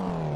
Oh.